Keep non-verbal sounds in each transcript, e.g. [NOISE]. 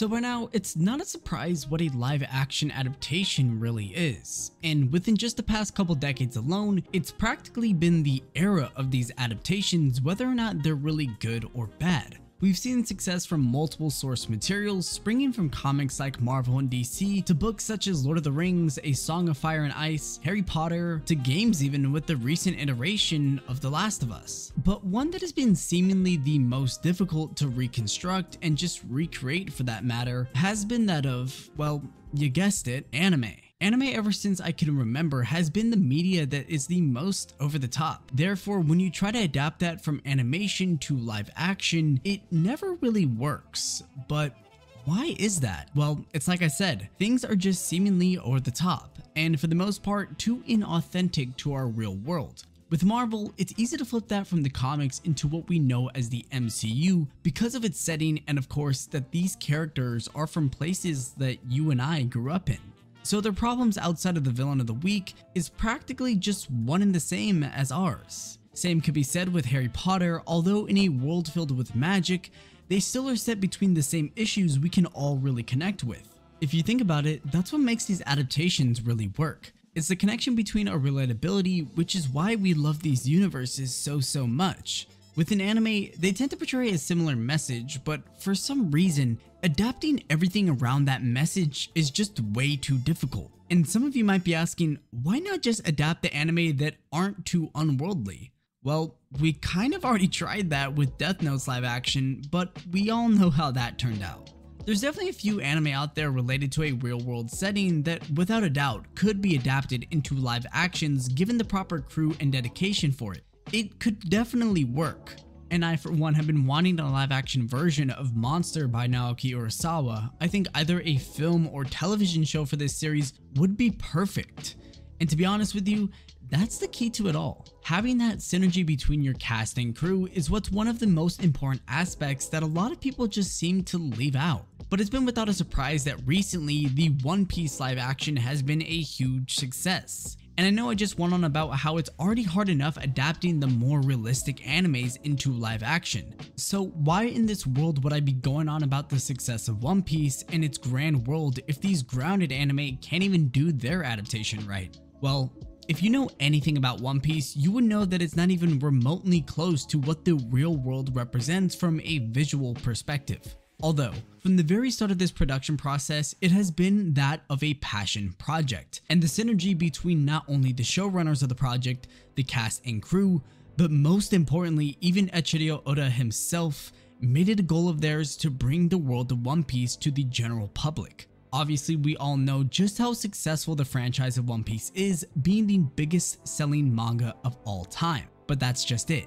So by now, it's not a surprise what a live action adaptation really is. And within just the past couple decades alone, it's practically been the era of these adaptations whether or not they're really good or bad. We've seen success from multiple source materials, springing from comics like Marvel and DC, to books such as Lord of the Rings, A Song of Fire and Ice, Harry Potter, to games even with the recent iteration of The Last of Us. But one that has been seemingly the most difficult to reconstruct and just recreate for that matter has been that of, well, you guessed it, anime. Anime ever since I can remember has been the media that is the most over the top. Therefore, when you try to adapt that from animation to live action, it never really works. But why is that? Well, it's like I said, things are just seemingly over the top, and for the most part, too inauthentic to our real world. With Marvel, it's easy to flip that from the comics into what we know as the MCU because of its setting and of course that these characters are from places that you and I grew up in. So their problems outside of the villain of the week is practically just one and the same as ours. Same could be said with Harry Potter, although in a world filled with magic, they still are set between the same issues we can all really connect with. If you think about it, that's what makes these adaptations really work. It's the connection between our relatability, which is why we love these universes so so much. With an anime, they tend to portray a similar message, but for some reason, adapting everything around that message is just way too difficult. And some of you might be asking, why not just adapt the anime that aren't too unworldly? Well, we kind of already tried that with Death Note's live action, but we all know how that turned out. There's definitely a few anime out there related to a real world setting that without a doubt could be adapted into live actions given the proper crew and dedication for it it could definitely work. And I for one have been wanting a live action version of Monster by Naoki Urasawa. I think either a film or television show for this series would be perfect. And to be honest with you, that's the key to it all. Having that synergy between your cast and crew is what's one of the most important aspects that a lot of people just seem to leave out. But it's been without a surprise that recently the One Piece live action has been a huge success. And I know I just went on about how it's already hard enough adapting the more realistic animes into live action. So why in this world would I be going on about the success of One Piece and its grand world if these grounded anime can't even do their adaptation right? Well, if you know anything about One Piece, you would know that it's not even remotely close to what the real world represents from a visual perspective. Although, from the very start of this production process, it has been that of a passion project, and the synergy between not only the showrunners of the project, the cast and crew, but most importantly, even Eiichiro Oda himself made it a goal of theirs to bring the world of One Piece to the general public. Obviously, we all know just how successful the franchise of One Piece is, being the biggest selling manga of all time, but that's just it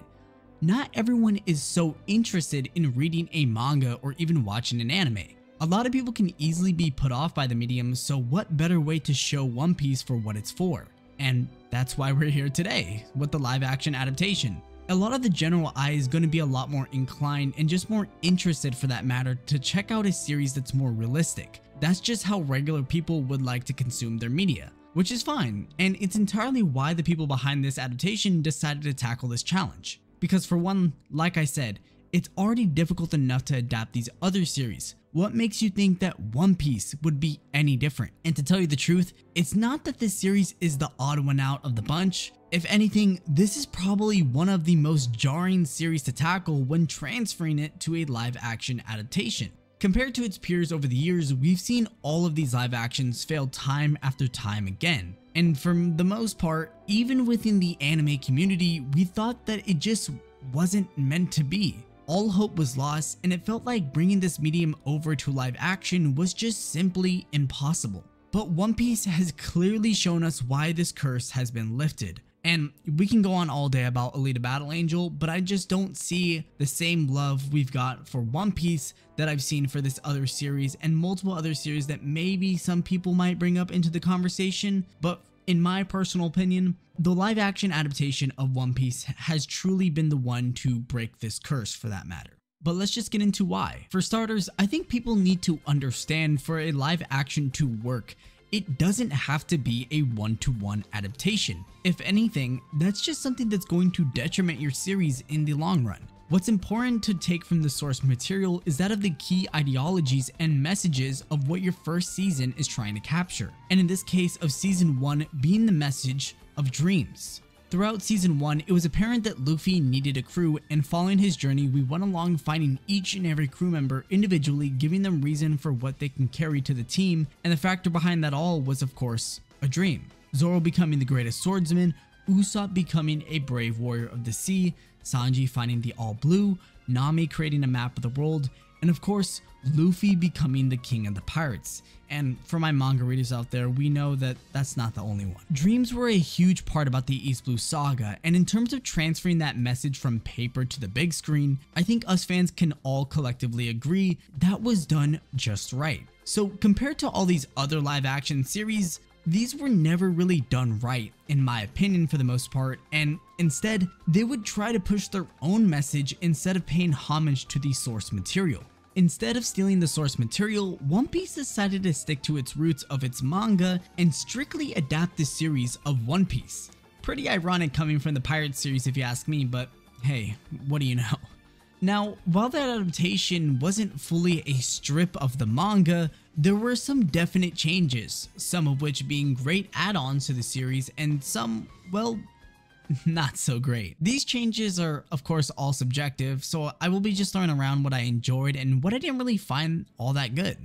not everyone is so interested in reading a manga or even watching an anime. A lot of people can easily be put off by the medium, so what better way to show One Piece for what it's for? And that's why we're here today, with the live action adaptation. A lot of the general eye is going to be a lot more inclined and just more interested for that matter to check out a series that's more realistic. That's just how regular people would like to consume their media which is fine, and it's entirely why the people behind this adaptation decided to tackle this challenge. Because for one, like I said, it's already difficult enough to adapt these other series. What makes you think that One Piece would be any different? And to tell you the truth, it's not that this series is the odd one out of the bunch. If anything, this is probably one of the most jarring series to tackle when transferring it to a live action adaptation. Compared to its peers over the years, we've seen all of these live actions fail time after time again. And for the most part, even within the anime community, we thought that it just wasn't meant to be. All hope was lost and it felt like bringing this medium over to live action was just simply impossible. But One Piece has clearly shown us why this curse has been lifted. And we can go on all day about Alita Battle Angel, but I just don't see the same love we've got for One Piece that I've seen for this other series and multiple other series that maybe some people might bring up into the conversation. But in my personal opinion, the live action adaptation of One Piece has truly been the one to break this curse for that matter. But let's just get into why. For starters, I think people need to understand for a live action to work, it doesn't have to be a one-to-one adaptation. If anything, that's just something that's going to detriment your series in the long run. What's important to take from the source material is that of the key ideologies and messages of what your first season is trying to capture, and in this case of season 1 being the message of dreams. Throughout season 1, it was apparent that Luffy needed a crew and following his journey we went along finding each and every crew member individually giving them reason for what they can carry to the team and the factor behind that all was of course a dream. Zoro becoming the greatest swordsman, Usopp becoming a brave warrior of the sea, Sanji finding the all blue, Nami creating a map of the world, and of course, Luffy becoming the king of the pirates. And for my manga readers out there, we know that that's not the only one. Dreams were a huge part about the East Blue saga, and in terms of transferring that message from paper to the big screen, I think us fans can all collectively agree that was done just right. So compared to all these other live action series, these were never really done right, in my opinion for the most part, and instead, they would try to push their own message instead of paying homage to the source material. Instead of stealing the source material, One Piece decided to stick to its roots of its manga and strictly adapt the series of One Piece. Pretty ironic coming from the Pirate series if you ask me, but hey, what do you know? Now, while that adaptation wasn't fully a strip of the manga, there were some definite changes, some of which being great add-ons to the series and some, well, [LAUGHS] not so great. These changes are of course all subjective, so I will be just throwing around what I enjoyed and what I didn't really find all that good.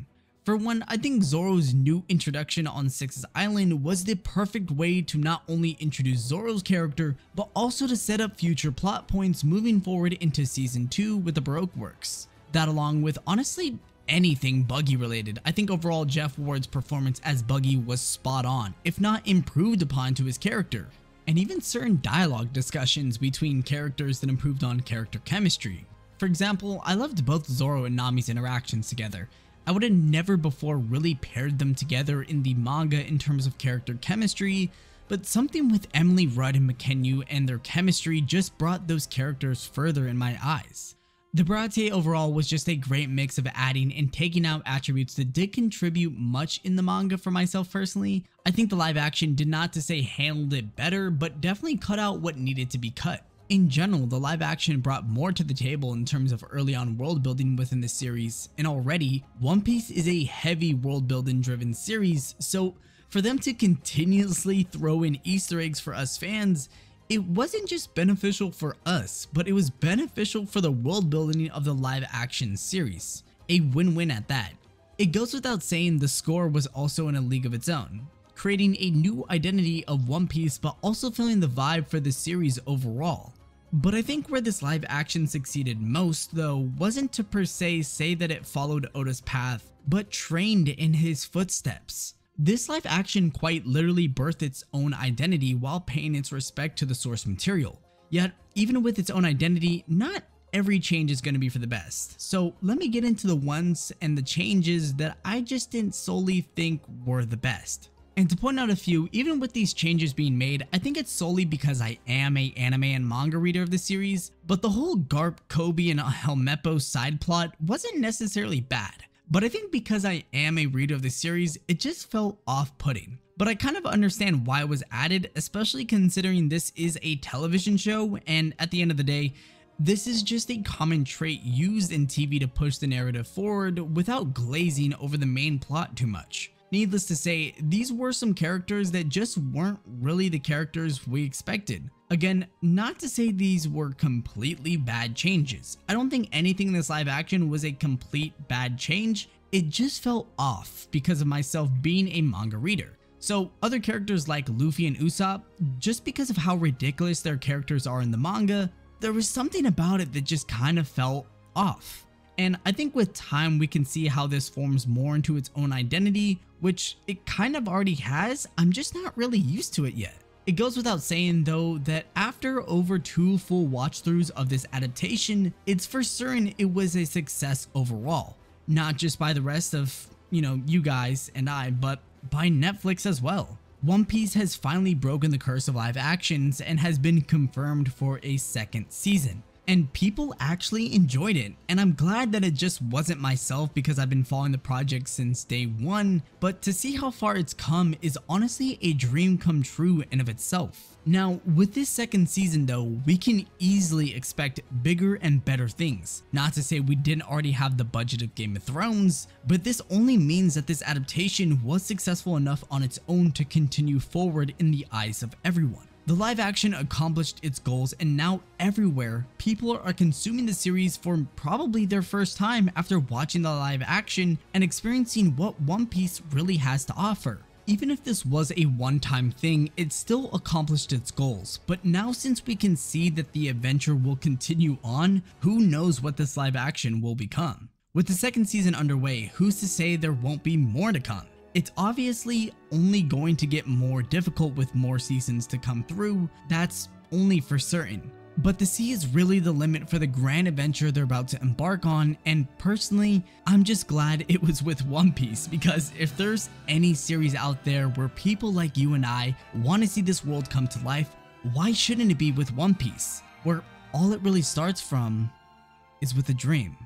For one, I think Zoro's new introduction on Six's Island was the perfect way to not only introduce Zoro's character, but also to set up future plot points moving forward into Season 2 with the Baroque works. That along with honestly anything Buggy related. I think overall Jeff Ward's performance as Buggy was spot on, if not improved upon to his character, and even certain dialogue discussions between characters that improved on character chemistry. For example, I loved both Zoro and Nami's interactions together, I would have never before really paired them together in the manga in terms of character chemistry, but something with Emily Rudd and Mackenyu and their chemistry just brought those characters further in my eyes. The Baratie overall was just a great mix of adding and taking out attributes that did contribute much in the manga for myself personally. I think the live action did not to say handled it better, but definitely cut out what needed to be cut. In general, the live action brought more to the table in terms of early on world building within the series, and already, One Piece is a heavy world building driven series, so for them to continuously throw in easter eggs for us fans, it wasn't just beneficial for us, but it was beneficial for the world building of the live action series. A win-win at that. It goes without saying the score was also in a league of its own creating a new identity of One Piece but also filling the vibe for the series overall. But I think where this live action succeeded most though wasn't to per se say that it followed Oda's path, but trained in his footsteps. This live action quite literally birthed its own identity while paying its respect to the source material. Yet, even with its own identity, not every change is going to be for the best. So let me get into the ones and the changes that I just didn't solely think were the best. And to point out a few, even with these changes being made, I think it's solely because I am a anime and manga reader of the series, but the whole Garp, Koby, and Helmeppo side plot wasn't necessarily bad. But I think because I am a reader of the series, it just felt off-putting. But I kind of understand why it was added, especially considering this is a television show, and at the end of the day, this is just a common trait used in TV to push the narrative forward without glazing over the main plot too much. Needless to say, these were some characters that just weren't really the characters we expected. Again, not to say these were completely bad changes. I don't think anything in this live action was a complete bad change. It just felt off because of myself being a manga reader. So other characters like Luffy and Usopp, just because of how ridiculous their characters are in the manga, there was something about it that just kind of felt off. And I think with time we can see how this forms more into its own identity, which it kind of already has, I'm just not really used to it yet. It goes without saying though that after over two full watch throughs of this adaptation, it's for certain it was a success overall. Not just by the rest of, you know, you guys and I, but by Netflix as well. One Piece has finally broken the curse of live actions and has been confirmed for a second season. And people actually enjoyed it. And I'm glad that it just wasn't myself because I've been following the project since day one, but to see how far it's come is honestly a dream come true in of itself. Now, with this second season though, we can easily expect bigger and better things. Not to say we didn't already have the budget of Game of Thrones, but this only means that this adaptation was successful enough on its own to continue forward in the eyes of everyone. The live action accomplished its goals and now everywhere, people are consuming the series for probably their first time after watching the live action and experiencing what One Piece really has to offer. Even if this was a one-time thing, it still accomplished its goals, but now since we can see that the adventure will continue on, who knows what this live action will become. With the second season underway, who's to say there won't be more to come? It's obviously only going to get more difficult with more seasons to come through, that's only for certain. But the sea is really the limit for the grand adventure they're about to embark on and personally, I'm just glad it was with One Piece because if there's any series out there where people like you and I want to see this world come to life, why shouldn't it be with One Piece? Where all it really starts from is with a dream.